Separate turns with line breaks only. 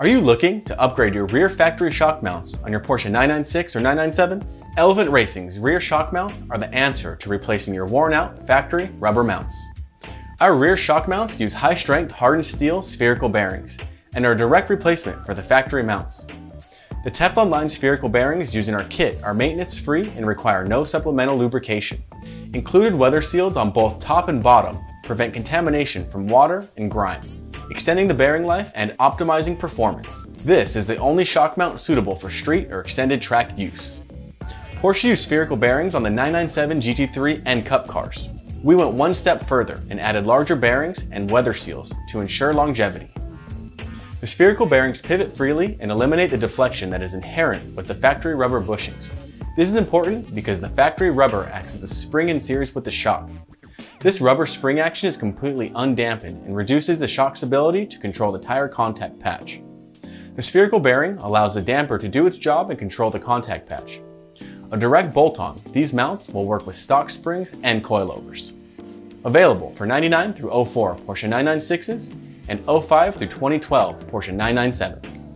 Are you looking to upgrade your rear factory shock mounts on your Porsche 996 or 997? Elephant Racing's rear shock mounts are the answer to replacing your worn out factory rubber mounts. Our rear shock mounts use high strength hardened steel spherical bearings and are a direct replacement for the factory mounts. The Teflon lined spherical bearings used in our kit are maintenance free and require no supplemental lubrication. Included weather seals on both top and bottom prevent contamination from water and grime extending the bearing life and optimizing performance. This is the only shock mount suitable for street or extended track use. Porsche used spherical bearings on the 997 GT3 and Cup cars. We went one step further and added larger bearings and weather seals to ensure longevity. The spherical bearings pivot freely and eliminate the deflection that is inherent with the factory rubber bushings. This is important because the factory rubber acts as a spring in series with the shock, this rubber spring action is completely undampened and reduces the shock's ability to control the tire contact patch. The spherical bearing allows the damper to do its job and control the contact patch. A direct bolt-on, these mounts will work with stock springs and coilovers. Available for 99 through 04 Porsche 996s and 05 through 2012 Porsche 997s.